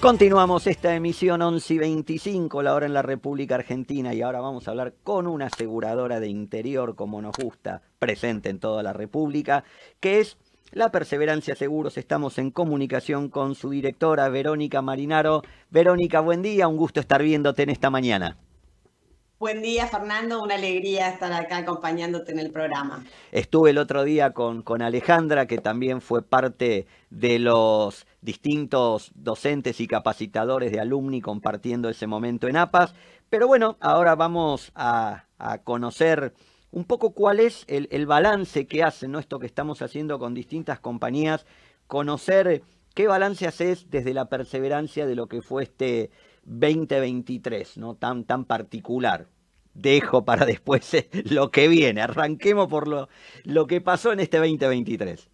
Continuamos esta emisión 11 y 25, la hora en la República Argentina, y ahora vamos a hablar con una aseguradora de interior, como nos gusta, presente en toda la República, que es la Perseverancia Seguros. Estamos en comunicación con su directora, Verónica Marinaro. Verónica, buen día, un gusto estar viéndote en esta mañana. Buen día, Fernando. Una alegría estar acá acompañándote en el programa. Estuve el otro día con, con Alejandra, que también fue parte de los distintos docentes y capacitadores de alumni compartiendo ese momento en APAS. Pero bueno, ahora vamos a, conocer un poco cuál es el, balance que hacen, ¿no? esto que estamos haciendo con distintas compañías, conocer qué balance haces desde la perseverancia de lo que fue este 2023, ¿no? Tan, tan particular. Dejo para después eh, lo que viene. Arranquemos por lo, lo que pasó en este 2023.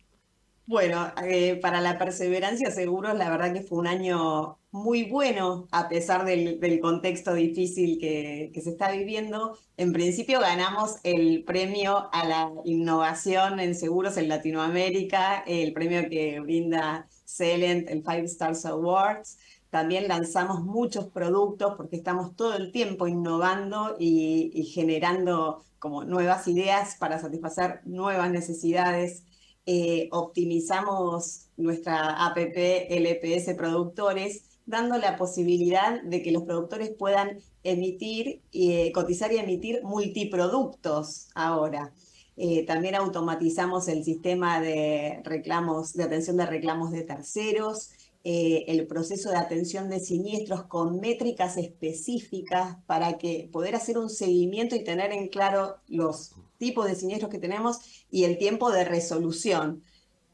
Bueno, eh, para la perseverancia seguros, la verdad que fue un año muy bueno, a pesar del, contexto difícil que, se está viviendo. En principio ganamos el premio a la innovación en seguros en Latinoamérica, el premio que brinda Celent, el Five Stars Awards. También lanzamos muchos productos porque estamos todo el tiempo innovando y, generando como nuevas ideas para satisfacer nuevas necesidades. Eh, optimizamos nuestra APP LPS Productores, dando la posibilidad de que los productores puedan emitir, eh, cotizar y emitir multiproductos ahora. Eh, también automatizamos el sistema de reclamos, de atención de reclamos de terceros. Eh, el proceso de atención de siniestros con métricas específicas para que poder hacer un seguimiento y tener en claro los tipos de siniestros que tenemos y el tiempo de resolución.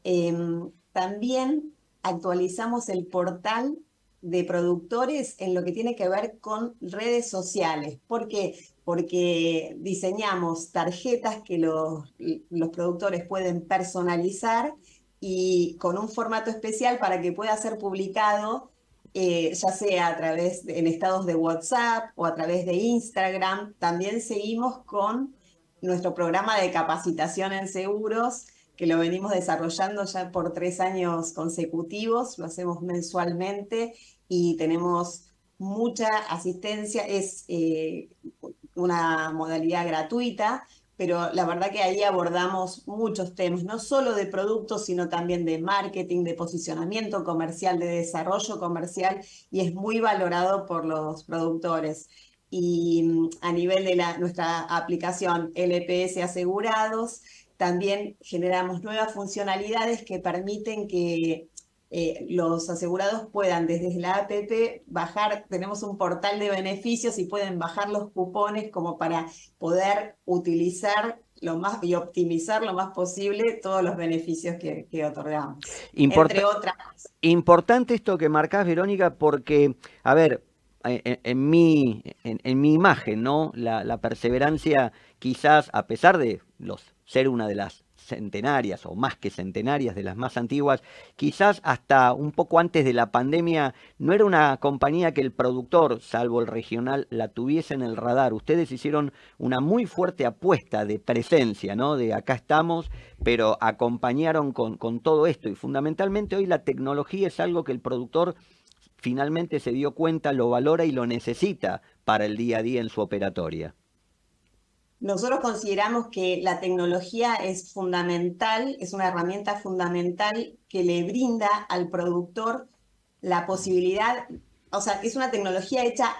Em, también actualizamos el portal de productores en lo que tiene que ver con redes sociales. ¿Por qué? Porque diseñamos tarjetas que los, los productores pueden personalizar y con un formato especial para que pueda ser publicado, eh, ya sea a través de, en estados de WhatsApp o a través de Instagram. También seguimos con nuestro programa de capacitación en seguros, que lo venimos desarrollando ya por tres años consecutivos, lo hacemos mensualmente y tenemos mucha asistencia, es eh, una modalidad gratuita, pero la verdad que ahí abordamos muchos temas, no solo de productos, sino también de marketing, de posicionamiento comercial, de desarrollo comercial, y es muy valorado por los productores. Y mm, a nivel de la, nuestra aplicación LPS Asegurados, también generamos nuevas funcionalidades que permiten que eh, los asegurados puedan desde la APP bajar, tenemos un portal de beneficios y pueden bajar los cupones como para poder utilizar lo más y optimizar lo más posible todos los beneficios que, otorgamos. entre otras Importante esto que marcás, Verónica, porque, a ver, en, mi, en, mi imagen, ¿no? La, la perseverancia, quizás, a pesar de los ser una de las centenarias o más que centenarias de las más antiguas, quizás hasta un poco antes de la pandemia no era una compañía que el productor, salvo el regional, la tuviese en el radar. Ustedes hicieron una muy fuerte apuesta de presencia, ¿no? De acá estamos, pero acompañaron con, todo esto y fundamentalmente hoy la tecnología es algo que el productor finalmente se dio cuenta, lo valora y lo necesita para el día a día en su operatoria. Nosotros consideramos que la tecnología es fundamental, es una herramienta fundamental que le brinda al productor la posibilidad, o sea, es una tecnología hecha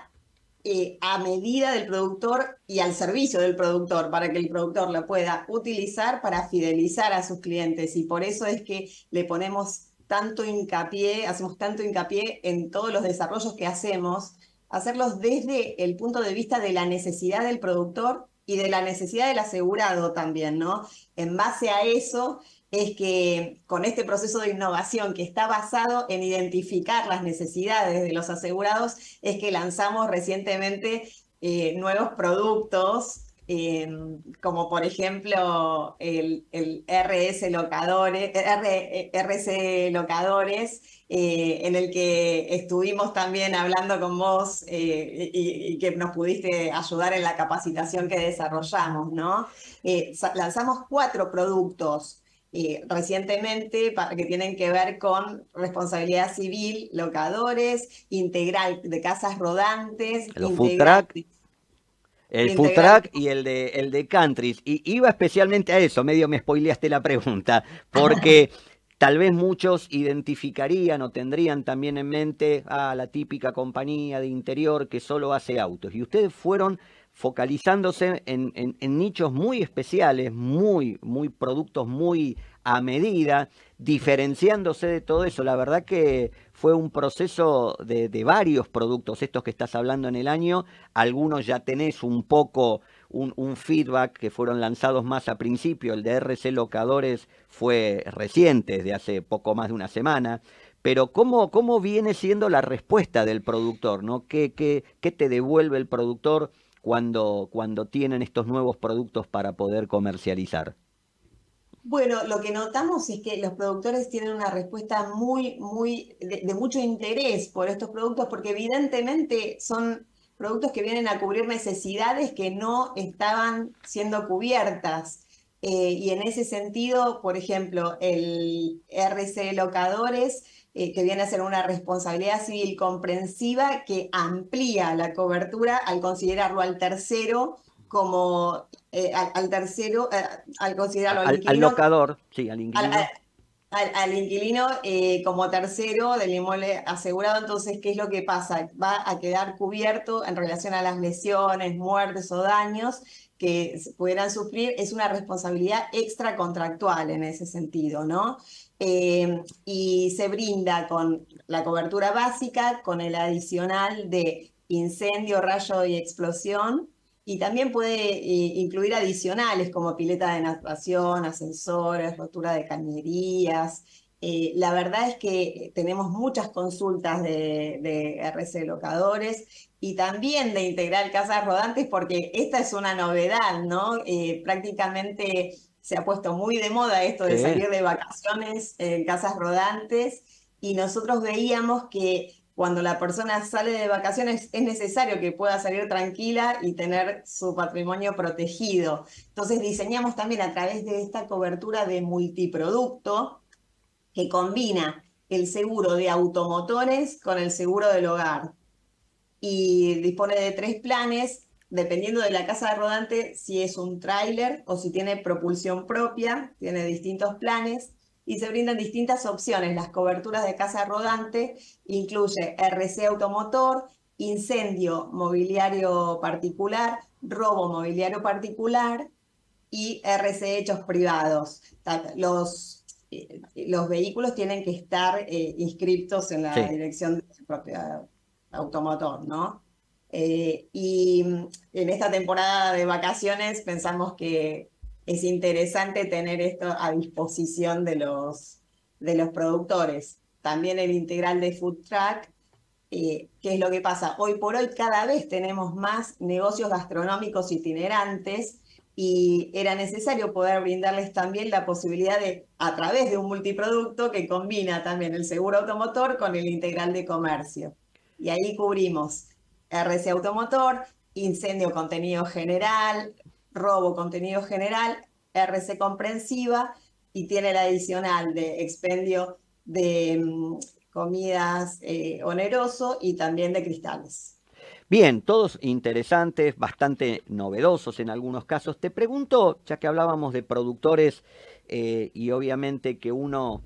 eh, a medida del productor y al servicio del productor, para que el productor la pueda utilizar para fidelizar a sus clientes. Y por eso es que le ponemos tanto hincapié, hacemos tanto hincapié en todos los desarrollos que hacemos, hacerlos desde el punto de vista de la necesidad del productor y de la necesidad del asegurado también, ¿no? En base a eso es que con este proceso de innovación que está basado en identificar las necesidades de los asegurados, es que lanzamos recientemente eh, nuevos productos Em, como por ejemplo el, RS Locadores, RC Locadores, eh, en el que estuvimos también hablando con vos eh, y, que nos pudiste ayudar en la capacitación que desarrollamos, ¿no? Eh, lanzamos cuatro productos eh, recientemente que tienen que ver con responsabilidad civil, locadores, integral de casas rodantes. Track. El food track y el de, el de countries. Y iba especialmente a eso, medio me spoileaste la pregunta, porque tal vez muchos identificarían o tendrían también en mente a la típica compañía de interior que solo hace autos. Y ustedes fueron focalizándose en, nichos muy especiales, muy, muy productos muy a medida, diferenciándose de todo eso. La verdad que fue un proceso de, varios productos, estos que estás hablando en el año. Algunos ya tenés un poco un, feedback que fueron lanzados más a principio. El de RC Locadores fue reciente, de hace poco más de una semana. Pero ¿cómo, cómo viene siendo la respuesta del productor? ¿no? ¿Qué, qué, qué te devuelve el productor? cuando, cuando tienen estos nuevos productos para poder comercializar? Bueno, lo que notamos es que los productores tienen una respuesta muy, muy, de, mucho interés por estos productos, porque evidentemente son productos que vienen a cubrir necesidades que no estaban siendo cubiertas. Eh, y en ese sentido, por ejemplo, el RC Locadores eh, que viene a ser una responsabilidad civil comprensiva que amplía la cobertura al considerarlo al tercero como eh, al, tercero, eh, al considerarlo al, inquilino, al locador, sí, al inquilino. Al, inquilino como tercero del inmueble asegurado, entonces, ¿qué es lo que pasa? Va a quedar cubierto en relación a las lesiones, muertes o daños que pudieran sufrir, es una responsabilidad extracontractual en ese sentido, ¿no? Eh, y se brinda con la cobertura básica, con el adicional de incendio, rayo y explosión, y también puede eh, incluir adicionales como pileta de natación, ascensores, rotura de cañerías. Eh, la verdad es que tenemos muchas consultas de, de RC locadores y también de integrar casas rodantes porque esta es una novedad, ¿no? prácticamente se ha puesto muy de moda esto de salir de vacaciones en casas rodantes y nosotros veíamos que cuando la persona sale de vacaciones es necesario que pueda salir tranquila y tener su patrimonio protegido. Entonces diseñamos también a través de esta cobertura de multiproducto que combina el seguro de automotores con el seguro del hogar y dispone de tres planes dependiendo de la casa de rodante, si es un tráiler o si tiene propulsión propia, tiene distintos planes y se brindan distintas opciones. Las coberturas de casa rodante incluye RC automotor, incendio mobiliario particular, robo mobiliario particular y RC hechos privados. Los, eh, los vehículos tienen que estar eh, inscritos en la dirección de su propia automotor, ¿no? Eh, y mm, en esta temporada de vacaciones pensamos que es interesante tener esto a disposición de los, de los productores. También el integral de Food Track, eh, ¿qué es lo que pasa? Hoy por hoy cada vez tenemos más negocios gastronómicos itinerantes y era necesario poder brindarles también la posibilidad de, a través de un multiproducto que combina también el seguro automotor con el integral de comercio. Y ahí cubrimos RC automotor, incendio contenido general, robo contenido general, RC comprensiva y tiene el adicional de expendio de mm, comidas eh, oneroso y también de cristales. Bien, todos interesantes, bastante novedosos en algunos casos. Te pregunto, ya que hablábamos de productores eh, y obviamente que uno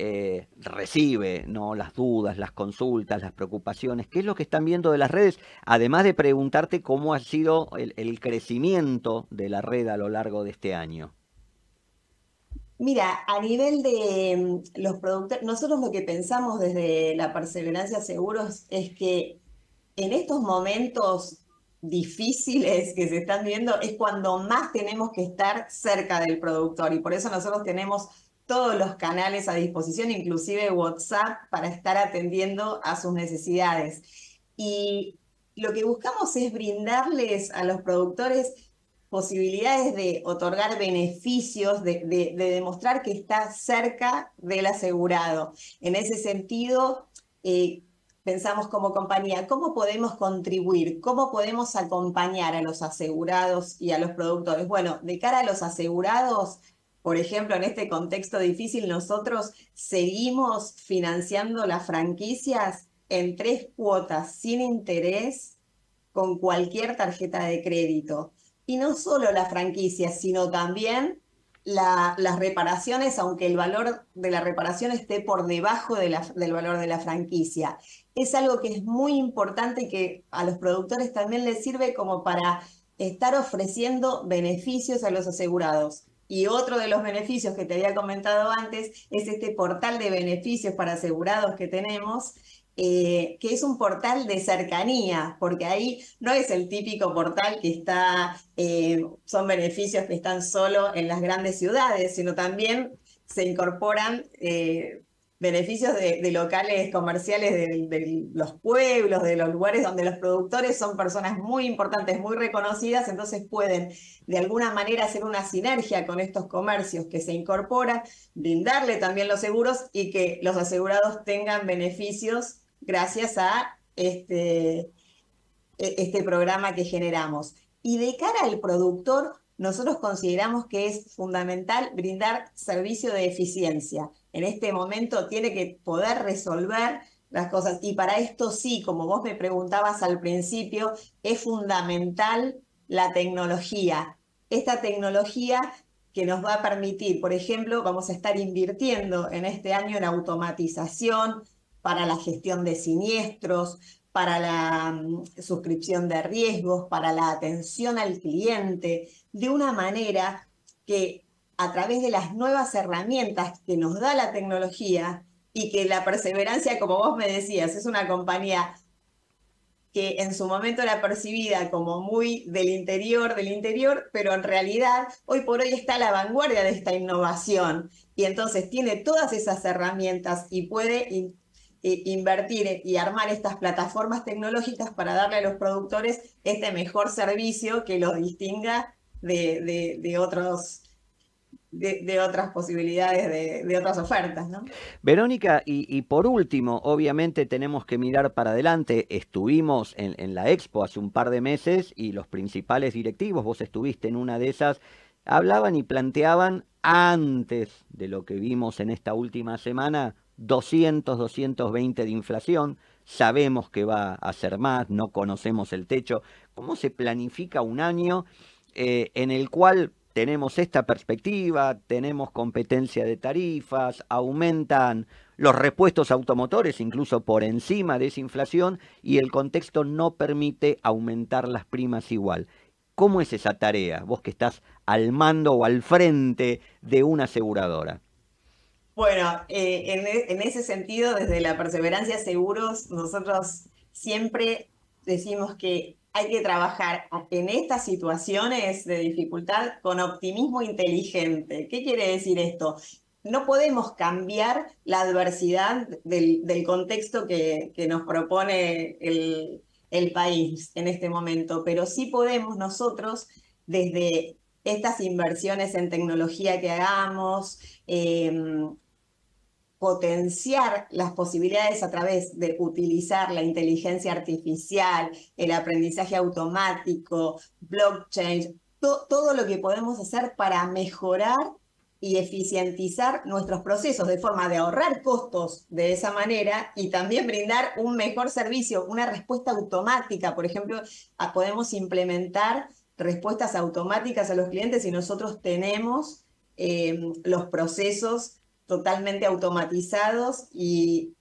eh, recibe ¿no? las dudas, las consultas, las preocupaciones, qué es lo que están viendo de las redes, además de preguntarte cómo ha sido el, crecimiento de la red a lo largo de este año. Mira, a nivel de mm, los productores, nosotros lo que pensamos desde la perseverancia seguros es que en estos momentos difíciles que se están viendo es cuando más tenemos que estar cerca del productor y por eso nosotros tenemos todos los canales a disposición, inclusive WhatsApp, para estar atendiendo a sus necesidades. Y lo que buscamos es brindarles a los productores posibilidades de otorgar beneficios, de, demostrar que está cerca del asegurado. En ese sentido, eh, pensamos como compañía, ¿cómo podemos contribuir? ¿Cómo podemos acompañar a los asegurados y a los productores? Bueno, de cara a los asegurados, por ejemplo, en este contexto difícil, nosotros seguimos financiando las franquicias en tres cuotas sin interés con cualquier tarjeta de crédito. Y no solo las franquicias, sino también las reparaciones, aunque el valor de la reparación esté por debajo del valor de la franquicia. Es algo que es muy importante y que a los productores también les sirve como para estar ofreciendo beneficios a los asegurados. Y otro de los beneficios que te había comentado antes es este portal de beneficios para asegurados que tenemos, eh, que es un portal de cercanía, porque ahí no es el típico portal que está, eh, son beneficios que están solo en las grandes ciudades, sino también se incorporan eh, beneficios de, locales comerciales de, los pueblos, de los lugares donde los productores son personas muy importantes, muy reconocidas, entonces pueden de alguna manera hacer una sinergia con estos comercios que se incorporan, brindarle también los seguros y que los asegurados tengan beneficios gracias a este, e, este programa que generamos. Y de cara al productor, nosotros consideramos que es fundamental brindar servicio de eficiencia en este momento tiene que poder resolver las cosas. Y para esto sí, como vos me preguntabas al principio, es fundamental la tecnología. Esta tecnología que nos va a permitir, por ejemplo, vamos a estar invirtiendo en este año en automatización para la gestión de siniestros, para la mm, suscripción de riesgos, para la atención al cliente, de una manera que a través de las nuevas herramientas que nos da la tecnología y que la perseverancia, como vos me decías, es una compañía que en su momento era percibida como muy del interior, del interior, pero en realidad hoy por hoy está a la vanguardia de esta innovación. Y entonces tiene todas esas herramientas y puede invertir y armar estas plataformas tecnológicas para darle a los productores este mejor servicio que los distinga de, de otros de, otras posibilidades, de, otras ofertas. ¿no? Verónica, y, por último, obviamente tenemos que mirar para adelante. Estuvimos en, la expo hace un par de meses y los principales directivos, vos estuviste en una de esas, hablaban y planteaban antes de lo que vimos en esta última semana, 200, 220 de inflación. Sabemos que va a ser más, no conocemos el techo. ¿Cómo se planifica un año eh, en el cual tenemos esta perspectiva, tenemos competencia de tarifas, aumentan los repuestos automotores incluso por encima de esa inflación y el contexto no permite aumentar las primas igual. ¿Cómo es esa tarea? Vos que estás al mando o al frente de una aseguradora. Bueno, eh, e, en ese sentido, desde la perseverancia seguros, nosotros siempre decimos que hay que trabajar en estas situaciones de dificultad con optimismo inteligente. ¿Qué quiere decir esto? No podemos cambiar la adversidad del, contexto que, nos propone el, país en este momento, pero sí podemos nosotros, desde estas inversiones en tecnología que hagamos, em, potenciar las posibilidades a través de utilizar la inteligencia artificial, el aprendizaje automático, blockchain, todo lo que podemos hacer para mejorar y eficientizar nuestros procesos de forma de ahorrar costos de esa manera y también brindar un mejor servicio, una respuesta automática. Por ejemplo, podemos implementar respuestas automáticas a los clientes si nosotros tenemos eh, los procesos totalmente automatizados y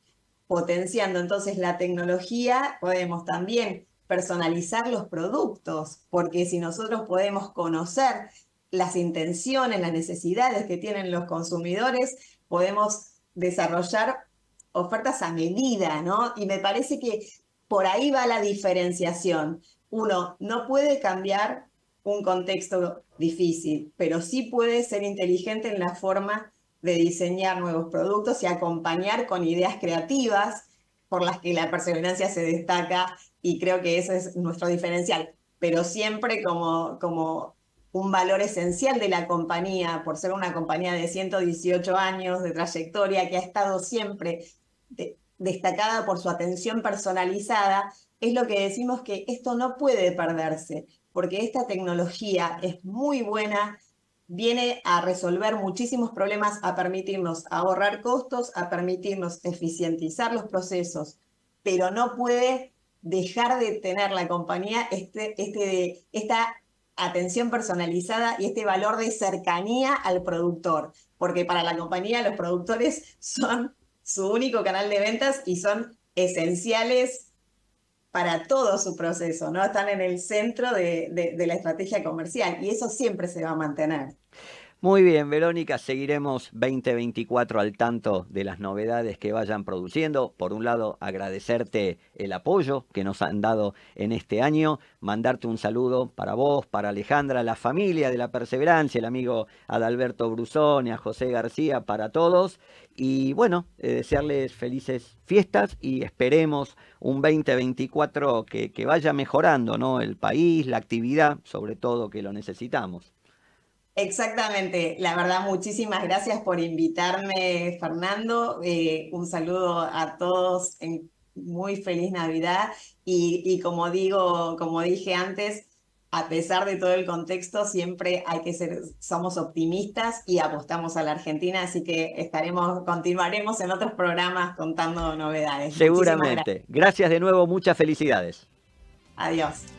potenciando entonces la tecnología, podemos también personalizar los productos, porque si nosotros podemos conocer las intenciones, las necesidades que tienen los consumidores, podemos desarrollar ofertas a medida, ¿no? Y me parece que por ahí va la diferenciación. Uno no puede cambiar un contexto difícil, pero sí puede ser inteligente en la forma de diseñar nuevos productos y acompañar con ideas creativas por las que la perseverancia se destaca y creo que ese es nuestro diferencial, pero siempre como, como un valor esencial de la compañía, por ser una compañía de 118 años de trayectoria que ha estado siempre destacada por su atención personalizada, es lo que decimos que esto no puede perderse, porque esta tecnología es muy buena viene a resolver muchísimos problemas, a permitirnos ahorrar costos, a permitirnos eficientizar los procesos, pero no puede dejar de tener la compañía este, este, esta atención personalizada y este valor de cercanía al productor, porque para la compañía los productores son su único canal de ventas y son esenciales para todo su proceso, ¿no? Están en el centro de, la estrategia comercial y eso siempre se va a mantener. Muy bien, Verónica, seguiremos 2024 al tanto de las novedades que vayan produciendo. Por un lado, agradecerte el apoyo que nos han dado en este año, mandarte un saludo para vos, para Alejandra, la familia de la Perseverancia, el amigo Adalberto Brusón y a José García, para todos. Y bueno, eh, desearles felices fiestas y esperemos un 2024 que, que vaya mejorando, ¿no? El país, la actividad, sobre todo que lo necesitamos. Exactamente, la verdad, muchísimas gracias por invitarme, Fernando. Eh, un saludo a todos, en muy feliz Navidad. Y, como digo, como dije antes, a pesar de todo el contexto, siempre hay que ser, somos optimistas y apostamos a la Argentina, así que estaremos, continuaremos en otros programas contando novedades. Seguramente. Gracias de nuevo, muchas felicidades. Adiós.